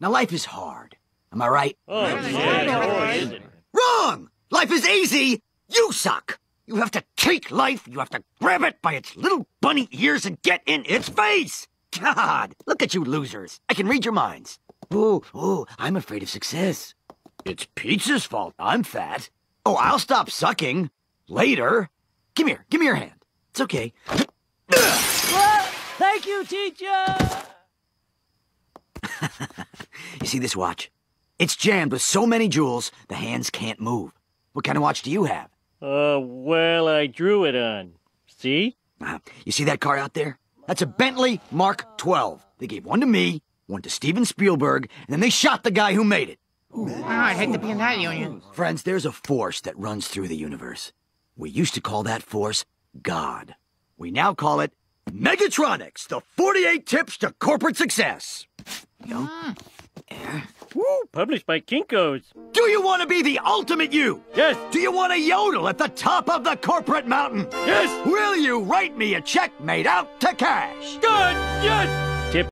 Now, life is hard. Am I right? Oh, yeah. Wrong! Life is easy! You suck! You have to take life, you have to grab it by its little bunny ears and get in its face! God, look at you losers. I can read your minds. Ooh, ooh, I'm afraid of success. It's Pizza's fault I'm fat. Oh, I'll stop sucking. Later. Come here, give me your hand. It's okay. Thank you, teacher! You see this watch? It's jammed with so many jewels, the hands can't move. What kind of watch do you have? Uh, well, I drew it on. See? Uh, you see that car out there? That's a Bentley Mark 12. They gave one to me, one to Steven Spielberg, and then they shot the guy who made it. Oh, I'd hate to be in that union. Friends, there's a force that runs through the universe. We used to call that force God. We now call it Megatronics, the 48 tips to corporate success. You know? There. Woo! Published by Kinko's. Do you want to be the ultimate you? Yes! Do you want to yodel at the top of the corporate mountain? Yes! Will you write me a check made out to cash? Good! Yes!